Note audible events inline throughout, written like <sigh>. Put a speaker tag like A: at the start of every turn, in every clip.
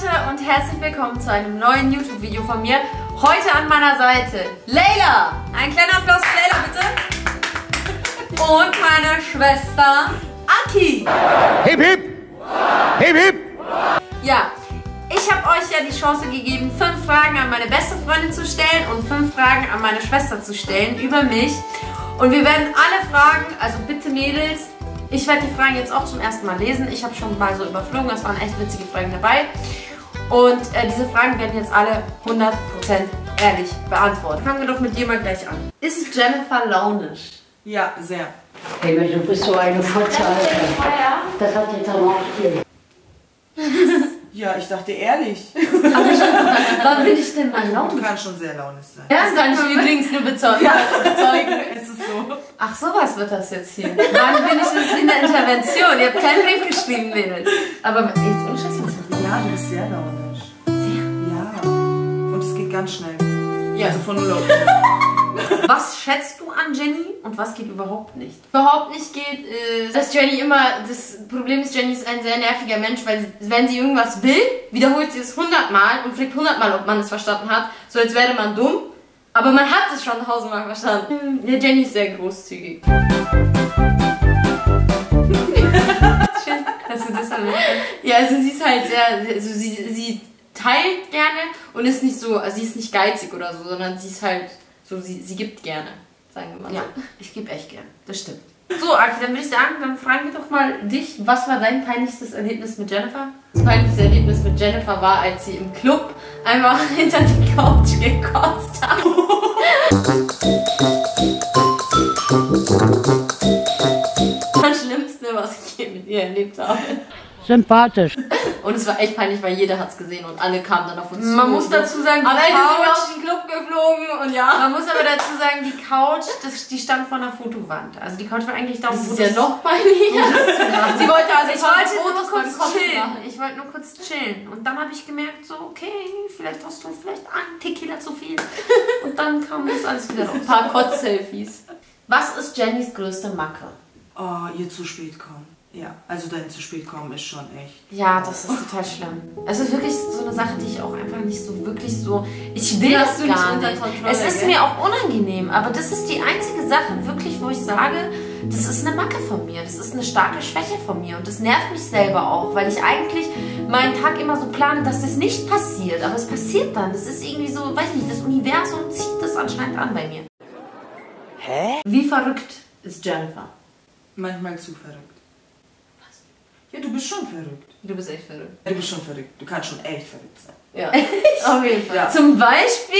A: Leute und herzlich willkommen zu einem neuen YouTube-Video von mir. Heute an meiner Seite Leila. Ein kleiner Applaus für Leila bitte. Und meine Schwester Aki.
B: Hip, hip! Hip, hip!
A: Ja, ich habe euch ja die Chance gegeben, fünf Fragen an meine beste Freundin zu stellen und fünf Fragen an meine Schwester zu stellen über mich. Und wir werden alle Fragen, also bitte Mädels, ich werde die Fragen jetzt auch zum ersten Mal lesen. Ich habe schon mal so überflogen, es waren echt witzige Fragen dabei. Und äh, diese Fragen werden jetzt alle 100% ehrlich beantwortet. Fangen wir doch mit dir mal gleich an. Ist Jennifer launisch?
C: Ja, sehr.
D: Hey, Mensch, du bist so eine Fotze, Alter. Das hat jetzt aber auch viel. <laughs>
C: Ja, ich dachte ehrlich.
A: Wann bin ich denn mal
C: Du
A: launisch?
C: kannst schon sehr launisch sein.
A: Das kann ich übrigens nur bezeugen.
C: Es ist so.
A: Ach, sowas wird das jetzt hier. Wann bin ich jetzt in der Intervention? Ihr habt keinen Brief geschrieben, Mädels. Aber jetzt ohne
C: Ja, du bist sehr launisch.
A: Sehr.
C: Ja. Und es geht ganz schnell.
A: Ja.
C: Also von 0 auf 100. <laughs>
A: Was schätzt du an Jenny und was geht überhaupt nicht?
E: überhaupt nicht geht, äh, dass Jenny immer, das Problem ist, Jenny ist ein sehr nerviger Mensch, weil sie, wenn sie irgendwas will, wiederholt sie es hundertmal und fragt hundertmal, ob man es verstanden hat, so als wäre man dumm. Aber man hat es schon tausendmal verstanden. Ja, Jenny ist sehr großzügig.
A: Du das erwähnt
E: Ja, also sie ist halt sehr, also sie, sie teilt gerne und ist nicht so, also sie ist nicht geizig oder so, sondern sie ist halt so, sie, sie gibt gerne, sagen wir mal.
A: Ja, ich gebe echt gern. Das stimmt. So, Aki, dann würde ich sagen, dann fragen wir doch mal dich. Was war dein peinlichstes Erlebnis mit Jennifer?
E: Das peinlichste Erlebnis mit Jennifer war, als sie im Club einfach <laughs> hinter die Couch gekotzt hat. <laughs> Das was ich je mit ihr erlebt habe.
D: Sympathisch.
E: Und es war echt peinlich, weil jeder hat es gesehen und alle kamen dann auf uns zu.
A: Man muss dazu sagen, die
E: Ende sind wir
A: Couch,
E: aus dem Club geflogen und ja.
A: man muss aber dazu sagen, die Couch, das, die stand vor einer Fotowand. Also die Couch war eigentlich da,
E: Das
A: wo
E: ist ja noch peinlicher. Sie wollte also
A: Ich wollte nur kurz chillen.
E: machen.
A: Ich wollte nur kurz chillen. Und dann habe ich gemerkt, so, okay, vielleicht hast du vielleicht einen Tequila zu viel. Und dann kam das alles wieder raus.
E: Ein paar Kotz-Selfies.
A: Was ist Jennys größte Macke?
C: Oh, ihr zu spät kommen. Ja, also dein zu spät kommen ist schon echt.
A: Ja, das ist total schlimm. Es ist wirklich so eine Sache, die ich auch einfach nicht so wirklich so. Ich will das gar
E: unter
A: nicht.
E: Kontrolle,
A: Es ist mir auch unangenehm, aber das ist die einzige Sache, wirklich, wo ich sage, das ist eine Macke von mir. Das ist eine starke Schwäche von mir. Und das nervt mich selber auch, weil ich eigentlich meinen Tag immer so plane, dass das nicht passiert. Aber es passiert dann. Das ist irgendwie so, weiß nicht, das Universum zieht das anscheinend an bei mir. Hä? Wie verrückt ist Jennifer?
C: Manchmal zu verrückt. Was? Ja, du bist schon verrückt.
A: Du bist echt verrückt.
C: Ja, du bist schon verrückt. Du kannst schon echt verrückt sein.
A: Ja, <laughs> auf jeden Fall.
C: Ja.
A: Zum Beispiel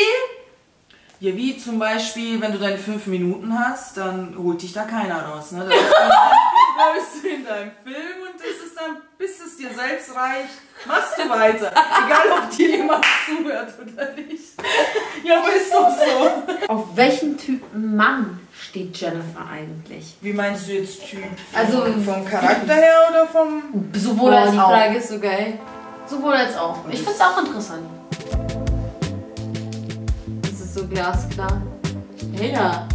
C: Ja, wie zum Beispiel, wenn du deine fünf Minuten hast, dann holt dich da keiner raus. Ne? Da, bist du, <laughs> da bist du in deinem Film und das ist dann, bis es dir selbst reicht, machst du weiter. Egal, ob dir jemand zuhört oder nicht. Ja, aber ist doch so.
A: Auf welchen Typen Mann steht Jennifer eigentlich?
C: Wie meinst du jetzt Typ?
A: Also-
C: vom, Charakter her oder vom...
A: Sowohl als
E: die
A: auch.
E: Frage ist so geil. Sowohl als auch.
A: Ich finde es auch interessant.
E: Das ist so glasklar. Helga,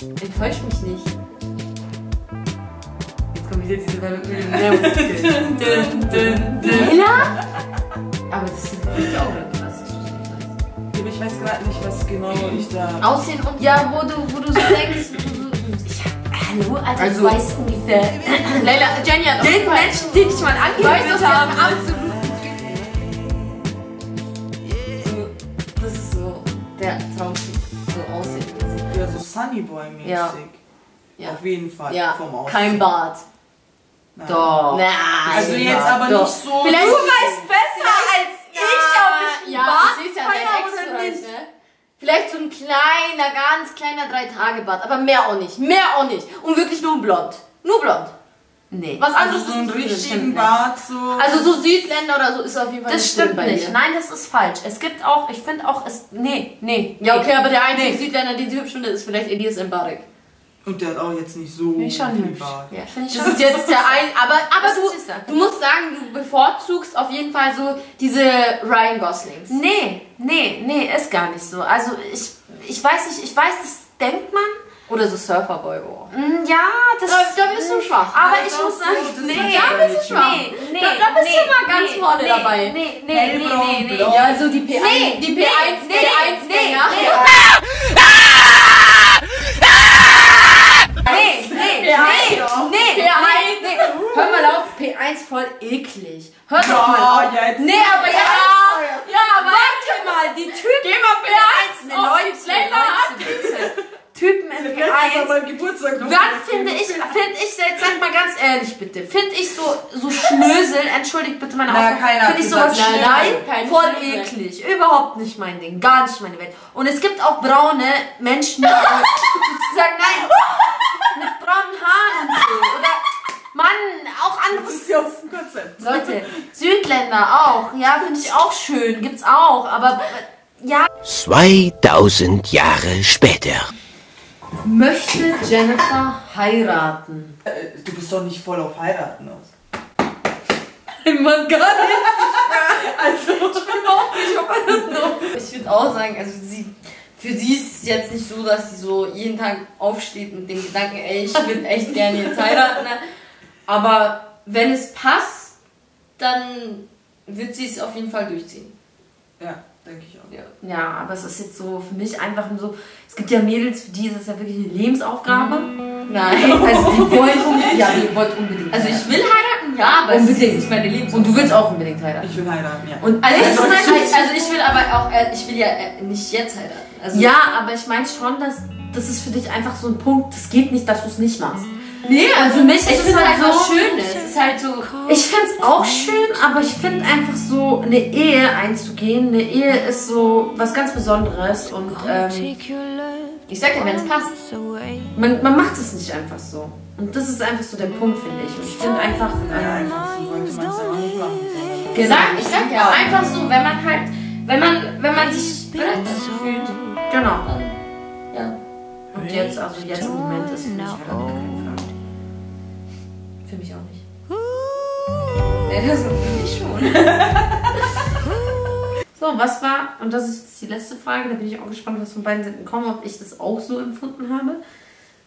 E: enttäusch mich nicht.
A: Jetzt kommt wieder diese Millionärmusik. <laughs>
E: Helga?
A: Aber das sind wirklich auch.
C: Ich weiß gerade nicht, was genau ich da...
E: Aussehen und
A: Ja, wo du, wo du so denkst, ich hab, hallo, Alter,
C: Also-
A: du weißt ungefähr. <laughs>
E: Leila, Jenny hat
A: Den Menschen, den ich mal
E: wir
A: habe.
E: absolut so, Das ist so der Traumtyp, so aussehen.
C: Ja, so Sunnyboy-mäßig.
E: Ja. Ja.
C: Auf jeden Fall.
E: Ja,
C: Vom Aussehen.
E: kein Bart.
C: Nein.
A: Doch.
E: Nein.
C: Also jetzt aber
E: Doch.
C: nicht so...
E: Vielleicht-
A: Du weißt besser als ich, ob ich einen
E: ja,
A: Bart
E: ich seh's ja
A: feier
E: dein
A: oder
E: Ex-Freund,
A: nicht.
E: ne? Vielleicht so ein kleiner, ganz kleiner Drei-Tage-Bart, aber mehr auch nicht. Mehr auch nicht. Und wirklich nur blond. Nur blond.
A: Nee.
E: Was
C: Also
E: anderes
C: so einen
E: ist nicht.
C: richtigen Bart, so...
E: Also so Südländer oder so ist auf jeden Fall
A: Das
E: nicht
A: stimmt
E: bei
A: nicht.
E: dir.
A: Nein, das ist falsch. Es gibt auch, ich finde auch, es. Nee, nee.
E: Ja,
A: nee.
E: okay, aber der einzige
A: Nee.
E: Südländer, den sie hübsch findet, ist vielleicht Elias Mbarek.
C: Und der hat auch jetzt nicht so
A: Finde ich schon
C: viel. Bart.
A: Ja, ich
E: Das
A: schon
E: ist jetzt der ein, aber, aber du, du musst sagen, du bevorzugst auf jeden Fall so diese Ryan Goslings.
A: Nee, nee, nee, ist gar nicht so. Also ich, ich weiß nicht, ich weiß, das denkt man,
E: Oder so Surferboy. Oh.
A: Mm, Ja, das
E: Da, da bist du schwach.
A: Aber
C: Ja,
A: ich muss
C: so,
A: sagen,
C: das
A: nee,
E: Da bist du schwach.
A: nee, nee,
E: Da- da bist du
A: nee,
E: mal ganz
A: nee,
E: vorne
A: nee,
E: dabei.
A: Nee, nee, nee,
C: Hellbraun,
A: nee, nee.
C: blau.
E: Ja, so die P1,
A: Nee,
E: die
A: nee,
E: P1,
A: nee,
E: P1
A: nee,
E: Gänger.
A: Nee, nee,
E: P1
A: nee, nee,
E: P1.
A: nee, nee. Hör mal auf, P1 voll eklig. Hör doch
C: Ja,
A: mal auf.
C: jetzt.
A: Nee, aber ja,
E: Ja, aber
A: warte mal, die Typen
E: Geh mal P1
A: in
E: auf
A: 19,
E: die Länder ab.
A: 19, Typen in
C: Letztes Mal
A: P1
C: beim Geburtstag noch.
A: Dann finde ich, finde ich, jetzt sag mal ganz ehrlich bitte, finde ich so, so Schnösel, entschuldigt bitte meine
C: hat
A: finde ich sowas nein, voll
E: Schnösel.
A: eklig, überhaupt nicht mein Ding, gar nicht meine Welt. Und es gibt auch braune Menschen, die <laughs> sozusagen, nein, mit braunen Haaren und so, oder Mann, auch
C: Das
A: anderes
C: ist ja aus dem Konzept.
A: Leute, Südländer auch, ja, finde ich auch schön, gibt's auch, aber ja,
B: 2000 Jahre später.
A: möchte Jennifer heiraten?
C: Äh, Du bist doch nicht voll auf heiraten aus.
A: Man gar nicht. <laughs>
E: Also, ich bin überhaupt nicht auf einer Ich würde auch sagen, also sie, für sie ist es jetzt nicht so, dass sie so jeden Tag aufsteht mit dem Gedanken, ey, ich will echt gerne jetzt heiraten. Aber wenn es passt, dann wird sie es auf jeden Fall durchziehen.
C: Ja, denke ich auch.
E: Ja.
A: Ja, aber es ist jetzt so für mich einfach nur so, es gibt ja Mädels, für die ist es ja wirklich eine Lebensaufgabe.
E: Nein,
A: Also die <laughs> wollen unbedingt, ja, die wollen unbedingt.
E: also ich will heiraten, ja, aber es
A: Unbedingt.
E: ist nicht meine Lebens
A: und du willst auch unbedingt heiraten.
C: Ich will heiraten, ja.
A: Und
E: Also,
A: also,
E: ich, will, also ich will aber auch, äh, ich will ja äh, nicht jetzt heiraten. Also,
A: ja, aber ich meine schon, dass das ist für dich einfach so ein Punkt, das geht nicht, dass du es nicht machst.
E: Nee, also
A: für mich
E: ich
A: ist es halt
E: einfach
A: so-
E: Schönes. Es ist halt so,
A: Ich finde es auch schön, aber ich finde einfach so, eine Ehe einzugehen, eine Ehe ist so was ganz Besonderes und ähm,
E: ich sag ja, wenn es passt.
A: man, man macht es nicht einfach so. Und das ist einfach so der Punkt, finde ich. Und ich finde einfach,
C: Ja,
A: ähm,
C: einfach so sollte man es einfach nicht machen.
E: Ich sag, ich sag ja, einfach so, wenn man halt, wenn man, wenn man sich bereit dazu fühlt,
A: genau.
E: ja.
A: Und jetzt, also jetzt im Moment ist für mich halt.
E: Für mich auch nicht. Ja, das für mich schon.
A: So, was war, und das ist jetzt die letzte Frage, da bin ich auch gespannt, was von beiden Seiten kommt, ob ich das auch so empfunden habe.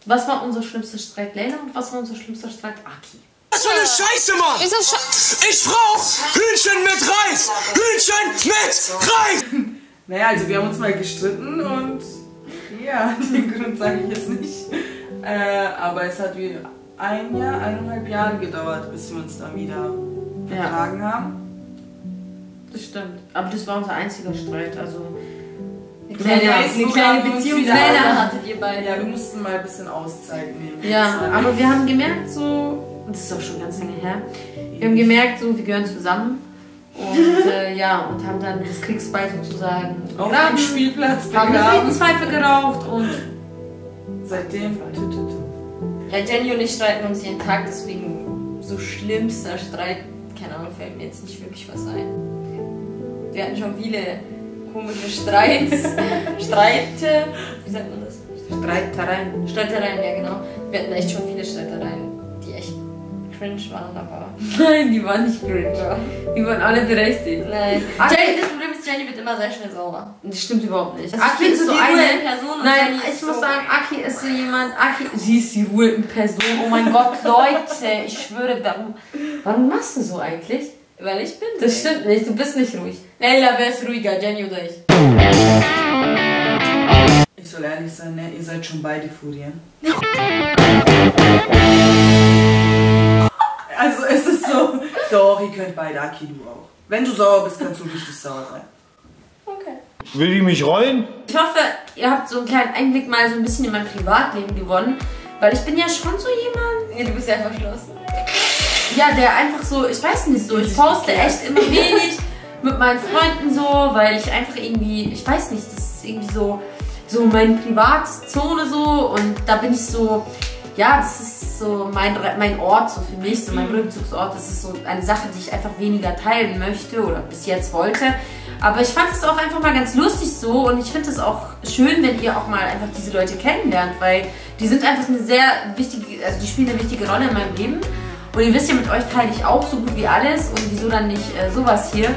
A: Was war unser schlimmster Streit, Leila, und was war unser schlimmster Streit, Aki?
B: Was für eine Scheiße, Mann! Ich brauch Hühnchen mit Reis! Hühnchen mit Reis!
C: Naja, also wir haben uns mal gestritten und ja, <laughs> den Grund sage ich jetzt nicht. Äh, aber es hat wie ein Jahr, eineinhalb Jahre gedauert, bis wir uns dann wieder
A: Ja.
C: vertragen haben.
A: Das stimmt. Aber das war unser einziger Streit, also.
E: Eine kleine,
C: Ja,
E: eine kleine
C: haben
E: Beziehung
C: aus-
E: hattet ihr beide.
C: Ja, wir mussten mal ein bisschen Auszeit nehmen.
A: Ja, aber wir haben gemerkt, so, und das ist auch schon ganz lange her, wir haben gemerkt, so, wir gehören zusammen. Und äh, ja, und haben dann das Kriegsbeil sozusagen
C: Auf dem Spielplatz
A: haben
C: begraben.
A: Friedenspfeife geraucht und
C: Seitdem. tü, tü, tü.
E: Ja, Jenny und ich streiten uns jeden Tag, deswegen so schlimmster Streit, keine Ahnung, fällt mir jetzt nicht wirklich was ein. Wir hatten schon viele komische Streits, <laughs> Streite, wie sagt man das?
A: Streitereien.
E: Streitereien, ja genau. Wir hatten echt schon viele Streitereien, die echt cringe waren, aber <laughs>
A: Nein, die waren nicht cringe.
E: ja.
A: Die waren alle berechtigt.
E: Nein.
A: Ach,
E: Jenny, das Problem ist, Jenny wird immer sehr schnell sauer.
A: Das stimmt überhaupt nicht.
E: Also
A: Aki ist
E: so
A: so
E: die Ruhe in
A: eine.
E: Person und
A: Nein,
E: Jenny ist
A: ich muss
E: so-
A: sagen, Aki ist so jemand. Aki, sie ist die Ruhe in Person. Oh mein Gott, Leute, ich schwöre, warum, warum machst du so eigentlich?
E: Weil ich bin.
A: Das stimmt nicht, du bist nicht ruhig.
E: Leila, wer ist ruhiger, Jenny oder ich?
C: Ich soll ehrlich sein, ne? ihr seid schon beide Furien. Also es ist so, doch, ihr könnt beide, Aki, du auch. Wenn du sauer bist, kannst du richtig sauer sein.
B: Will die mich rollen?
A: Ich hoffe, ihr habt so einen kleinen Einblick mal so ein bisschen in mein Privatleben gewonnen. Weil ich bin ja schon so jemand,
E: Ja, du bist ja verschlossen.
A: ja, der einfach so, ich weiß nicht so, ich poste echt immer wenig <laughs> mit meinen Freunden so, weil ich einfach irgendwie, ich weiß nicht, das ist irgendwie so, so meine Privatzone so und da bin ich so, ja, das ist so mein, mein Ort so für mich, so mein Rückzugsort, das ist so eine Sache, die ich einfach weniger teilen möchte oder bis jetzt wollte. Aber ich fand es auch einfach mal ganz lustig so und ich finde es auch schön, wenn ihr auch mal einfach diese Leute kennenlernt, weil die sind einfach eine sehr wichtige, also die spielen eine wichtige Rolle in meinem Leben. Und ihr wisst ja, mit euch teile ich auch so gut wie alles und wieso dann nicht äh, sowas hier.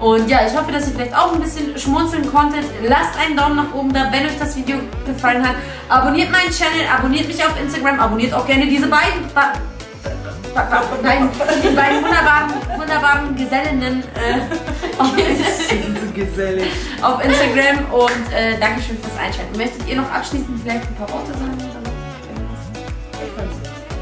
A: Und ja, ich hoffe, dass ihr vielleicht auch ein bisschen schmunzeln konntet. Lasst einen Daumen nach oben da, wenn euch das Video gefallen hat. Abonniert meinen Channel, abonniert mich auf Instagram, abonniert auch gerne diese beiden, ba ba ba nein, die beiden wunderbaren, wunderbaren Gesellinnen äh, <laughs> auf, Instagram. Und äh, Dankeschön fürs Einschalten. Möchtet ihr noch abschließend vielleicht ein paar Worte sagen? oder noch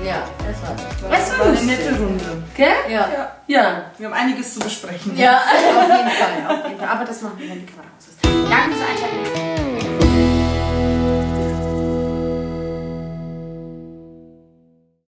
E: Ja, das war's.
A: Es
C: War
A: war
C: eine nette. Runde.
A: Gell?
E: Ja.
A: Ja.
C: Wir haben einiges zu besprechen.
A: Ja, <laughs> auf jeden Fall, auf jeden Fall. Aber das machen wir, wenn die Kamera aus ist. Danke fürs Einschalten.